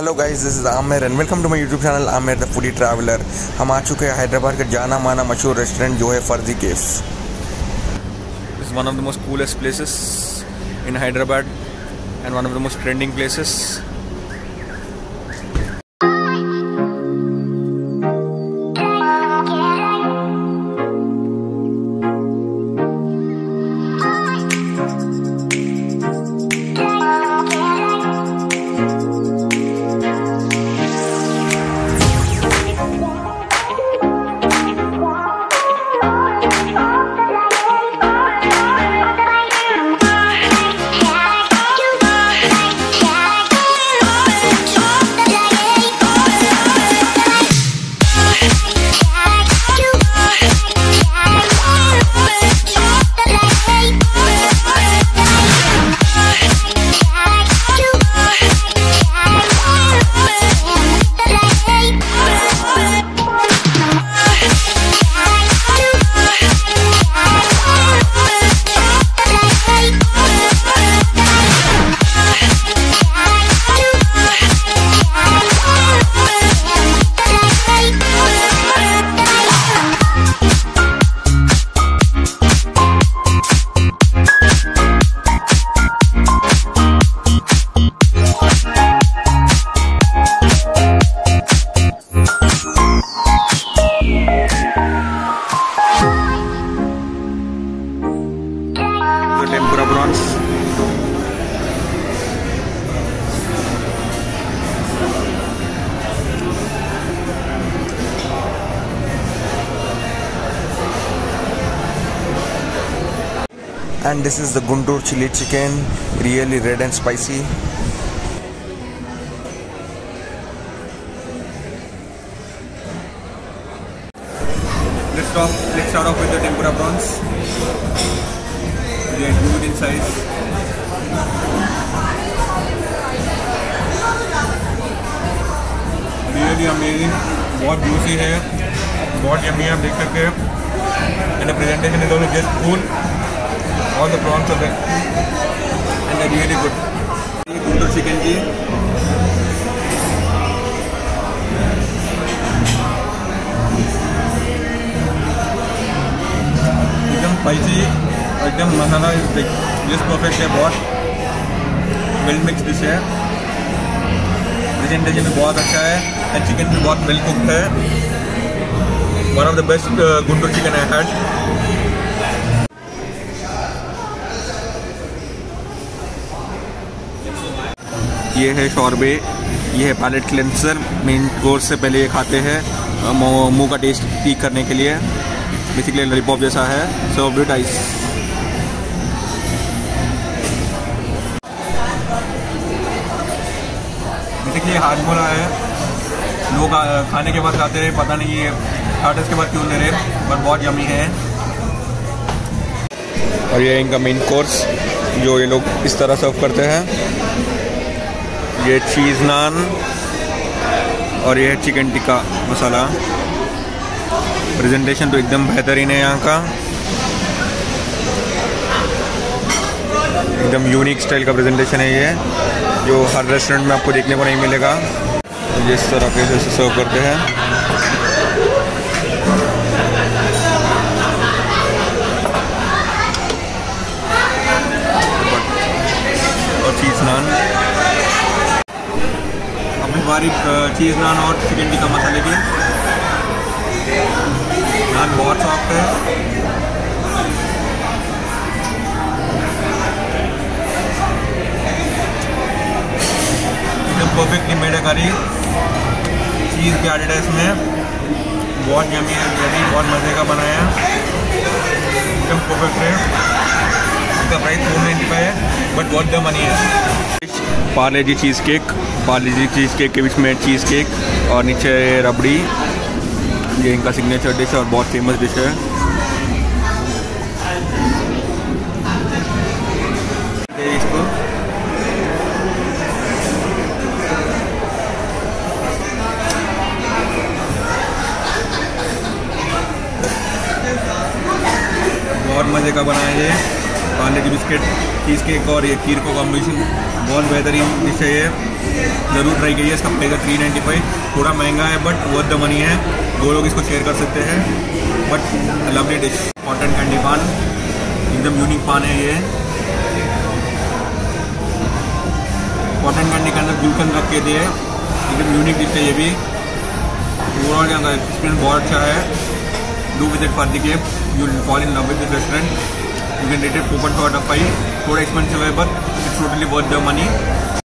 Hello guys this is Aamir and welcome to my YouTube channel Aamir the foodie traveller हम आ चुके हैं हैदराबाद का जाना माना मशहूर रेस्टोरेंट जो है Farzi cafe is one of the most coolest places in Hyderabad and one of the most trending trending and this is the Guntur chili chicken really red and spicy Let's start. Let's start off with the tempura prawns. They are huge in size. Really amazing. बहुत juicy है बहुत है आप देख सकते हैं the presentation is also just cool. All the prawns are there. And they're really good. Guntur chicken की एकदम स्पाइसी एकदम मसाला जस्ट परफेक्ट है, बहुत. वेल मिक्स डिश है. प्रेजेंटेशन भी बहुत अच्छा है. एंड चिकन भी बहुत वेल कुक्ड है. One of the best Guntur chicken I had ये है शॉर्बे, ये है पैलेट क्लेंसर, मेन कोर्स से पहले ये खाते हैं मुँह का टेस्ट ठीक करने के लिए बेसिकली लॉलीपॉप जैसा है सो ब्रिट आइस बेसिकली हाजमोला है। लोग खाने के बाद खाते हैं पता नहीं ये स्टार्टर्स के बाद क्यों ले रहे, पर बहुत यमी है। और ये इनका मेन कोर्स जो ये लोग इस तरह सर्व करते हैं। ये चीज़ नान और ये है चिकन टिक्का मसाला प्रेजेंटेशन तो एकदम बेहतरीन है यहाँ का। एकदम यूनिक स्टाइल का प्रेजेंटेशन है ये, जो हर रेस्टोरेंट में आपको देखने को नहीं मिलेगा। जिस तरह के सर्व करते हैं। बारी चीज़ नान और चिकन टिक्का मसाले की नान बहुत सॉफ्ट है। परफेक्टली मेड है करी चीज़ भी एडेड है इसमें। बहुत यमी है यमी बहुत मज़े का बनाया। एकदम परफेक्ट है। इसका प्राइस फोर नाइन्टी फाइव है बट बहुत द मनी है। Parle G cheesecake Parle G cheesecake के बीच में चीज़ केक और नीचे रबड़ी। ये इनका सिग्नेचर डिश है और बहुत फ़ेमस डिश है। बहुत मज़े का बना है ये। पार्ले की बिस्किट। चीज़ केक और ये खीर को कॉम्बिनेशन बहुत बेहतरीन डिश है ये। ज़रूर ट्राई करिए, इसका है थ्री नाइन्टी फाइव थोड़ा महँगा है बट वर्थ द मनी है। दो लोग इसको शेयर कर सकते हैं। But lovely dish cotton candy paan एकदम यूनिक पान है ये। कॉटन कैंडी के अंदर गुलकंद रख के दिए। एकदम यूनिक डिश है ये भी। ओवरऑल का एक्सपीरियंस बहुत अच्छा है। डू विज़िट पार्टी के you fall in love with restaurant you can rate it four point five थोड़ा एक्सपेंसिव है but it's totally worth the money